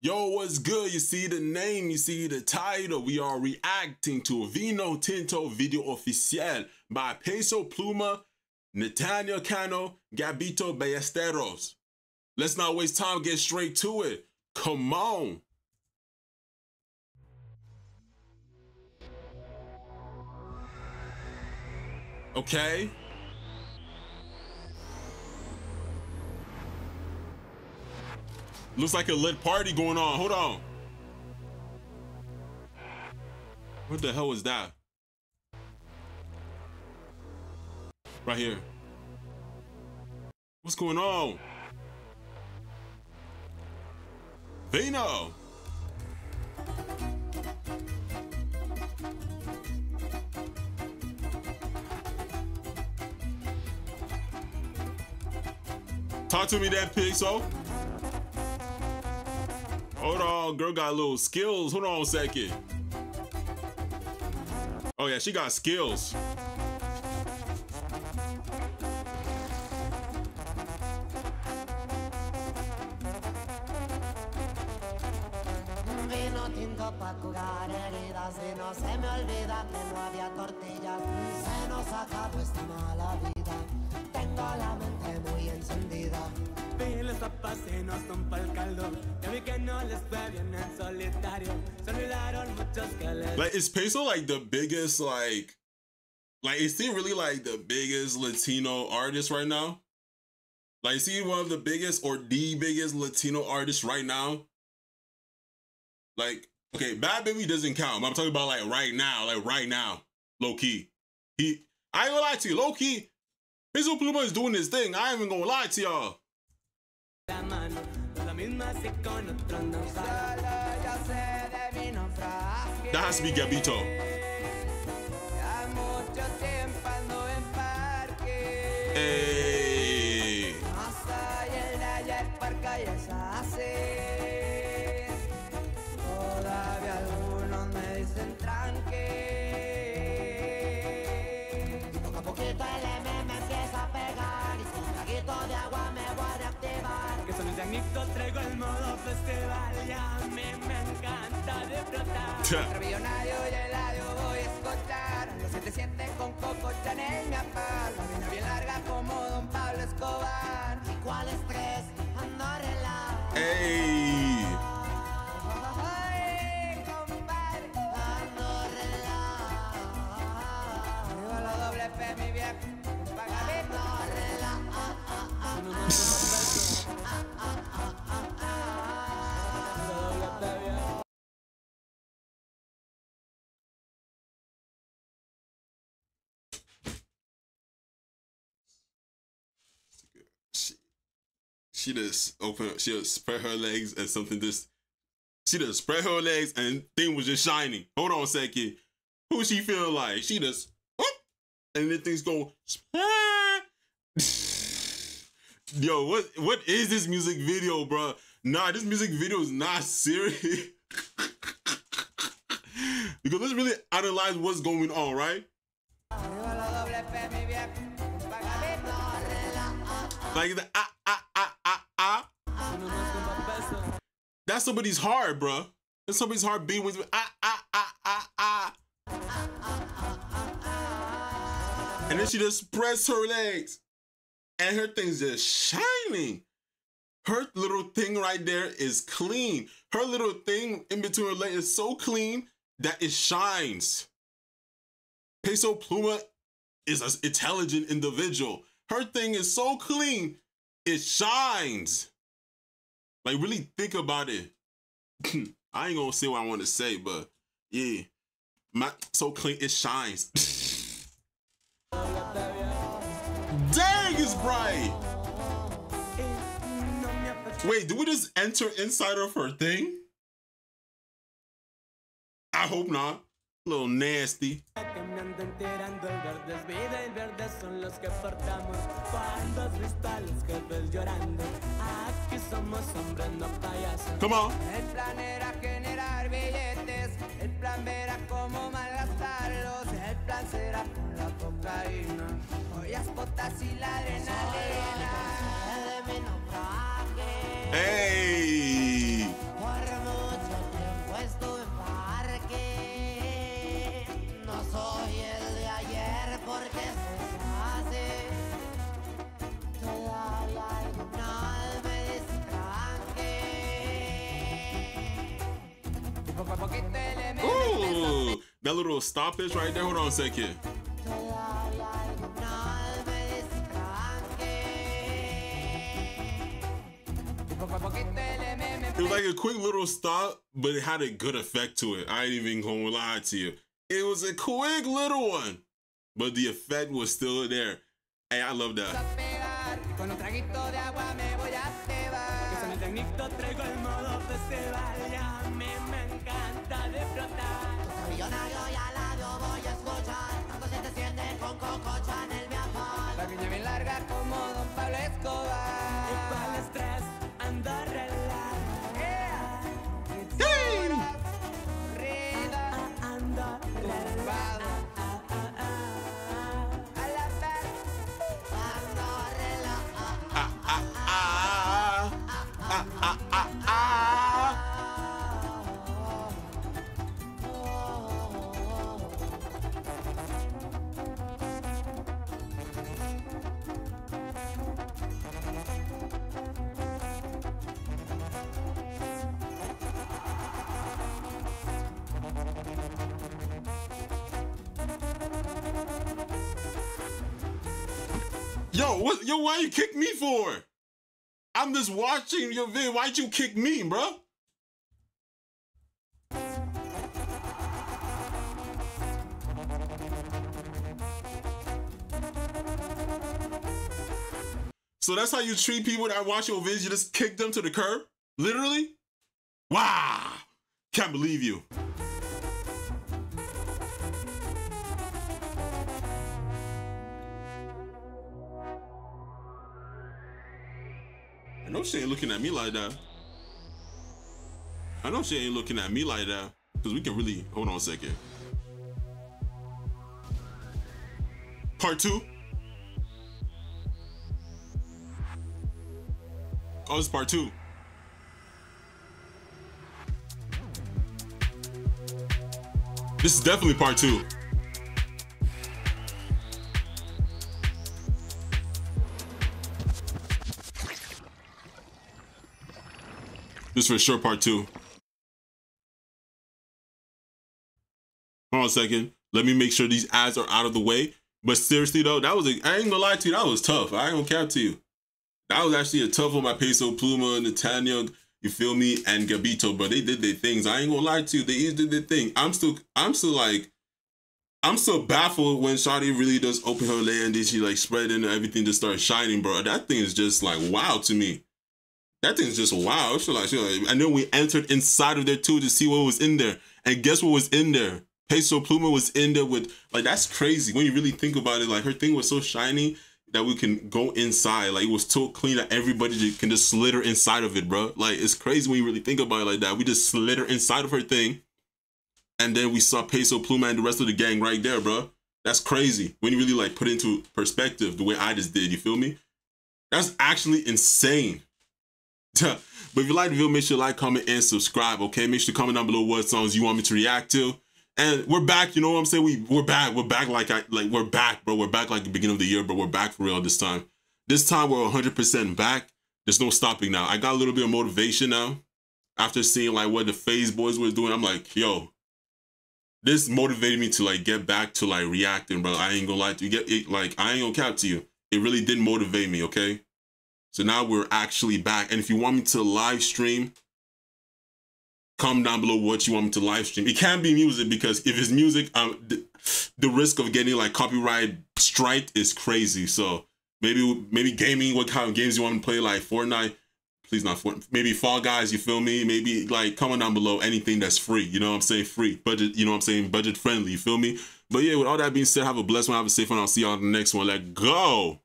Yo, what's good? You see the name, you see the title. We are reacting to Vino Tinto video oficial by Peso Pluma, Natanael Cano, Gabito Ballesteros. Let's not waste time, get straight to it. Come on. Okay. Looks like a lit party going on. Hold on. What the hell was that? Right here. What's going on? Vino. Talk to me that pig, so. Hold on, girl got little skills. Hold on a second. Oh yeah, she got skills. Se nos acabó esta mala vida. Tengo la mente muy encendida. Y no son caldo. Vi que no les fue bien en solitario. Se olvidaron muchos que les. Like, is Peso like the biggest, like, like, is he really like the biggest Latino artist right now? Like, is he one of the biggest or the biggest Latino artist right now? Like, okay, Bad Bunny doesn't count. I'm talking about like right now, like right now, low key. He, I ain't gonna lie to you, low key. Peso Pluma is doing his thing. I ain't even gonna lie to y'all. La mano, no la misma si con otro no sabe. Solo yo sé de vino frágil. That has to be Gabito. El Nico traigo el modo festival. Y a mí me encanta disfrutar. Entre millonario y heladio voy a escuchar. Los 77 con Coco Chanel me apar. La vida bien larga como Don Pablo Escobar. ¿Y cuál estrés? Ando she just open she just spread her legs and something just she just spread her legs and thing was just shining. Hold on a second. Who she feel like? She just whoop, and then things go Yo, what what is this music video, bro? Nah, this music video is not serious. because let's really analyze what's going on, right? Like the That's somebody's heart, bro. That's somebody's heart beating with me. ah ah ah ah ah. And then she just spreads her legs, and her thing's just shining. Her little thing right there is clean. Her little thing in between her legs is so clean that it shines. Peso Pluma is an intelligent individual. Her thing is so clean, it shines. Like, really think about it. I ain't gonna say what I want to say, but yeah, my so clean it shines. Dang, it's bright. Wait, do we just enter inside of her thing? I hope not. Little nasty. Que me ando enterando, el verde es vida y el verde son los que portamos. Cuando has visto a los jefes llorando, aquí somos hombres, no payasos. Come on. El plan era generar billetes, el plan verá cómo malgastarlos, el plan será con la cocaína, ollas, potas y la adrenalina. De mi that little stoppage right there. Hold on a second. It was like a quick little stop, but it had a good effect to it. I ain't even gonna lie to you. It was a quick little one, but the effect was still there. Hey, I love that. Millonario y al voy a escuchar. Cuando se te siente con Coco Chanel, mi amor. La piña bien larga como Don Pablo Escobar. Yo, what? Yo, why you kick me for? I'm just watching your video. Why'd you kick me, bro? So that's how you treat people that watch your videos? You just kick them to the curb? Literally? Wow! Can't believe you. I know she ain't looking at me like that. I know she ain't looking at me like that. Because we can really. Hold on a second. Part two. Oh, is part two. This is definitely part two. For sure part two. Hold on a second. Let me make sure these ads are out of the way. But seriously though, that was a I ain't gonna lie to you, that was tough. I ain't gonna cap to you. That was actually a tough one by Peso Pluma, Netanya, you feel me, and Gabito, but they did their things. I ain't gonna lie to you, they each did their thing. I'm still I'm still like I'm still baffled when Shawty really does open her leg and she like spread and everything just starts shining, bro. That thing is just like wow to me. That thing's just wow. She like, she like, and then we entered inside of there too to see what was in there. And guess what was in there? Peso Pluma was in there with like that's crazy when you really think about it. Like her thing was so shiny that we can go inside. Like it was so clean that everybody can just slither inside of it, bro. Like it's crazy when you really think about it like that. We just slither inside of her thing, and then we saw Peso Pluma and the rest of the gang right there, bro. That's crazy when you really like put into perspective the way I just did. You feel me? That's actually insane. but if you like the video, make sure to like, comment, and subscribe. Okay, make sure to comment down below what songs you want me to react to. And we're back. You know what I'm saying? We we're back. We're back like I like we're back, bro. We're back like the beginning of the year, but we're back for real this time. This time we're 100% back. There's no stopping now. I got a little bit of motivation now after seeing like what the Phase Boys were doing. I'm like, yo, this motivated me to like get back to like reacting, bro. I ain't gonna lie to you. Get it, like I ain't gonna cap to you. It really did motivate me. Okay. So now we're actually back. And if you want me to live stream, comment down below what you want me to live stream. It can't be music because if it's music, um, the, the risk of getting like copyright strike is crazy. So maybe maybe gaming. What kind of games you want to play? Like Fortnite. Please not Fortnite. Maybe Fall Guys. You feel me? Maybe like comment down below anything that's free. You know what I'm saying? Free budget. You know what I'm saying? Budget friendly. You feel me? But yeah, with all that being said, have a blessed one. Have a safe one. I'll see y'all on the next one. Let go.